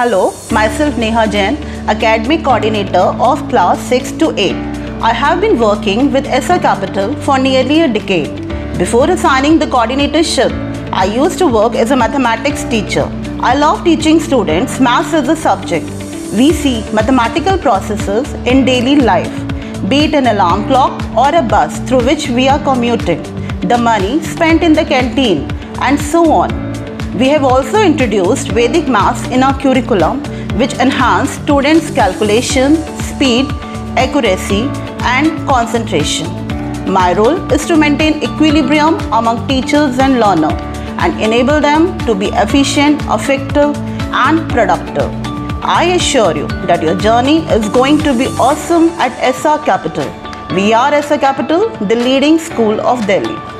Hello, myself Neha Jain, Academic Coordinator of Class 6 to 8. I have been working with SR Capital for nearly a decade. Before assigning the coordinatorship, I used to work as a mathematics teacher. I love teaching students maths as a subject. We see mathematical processes in daily life, be it an alarm clock or a bus through which we are commuting, the money spent in the canteen, and so on. We have also introduced Vedic maths in our curriculum, which enhance students' calculation, speed, accuracy, and concentration. My role is to maintain equilibrium among teachers and learners and enable them to be efficient, effective, and productive. I assure you that your journey is going to be awesome at SR Capital. We are SR Capital, the leading school of Delhi.